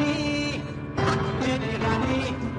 Rani, Rani, Rani, Rani.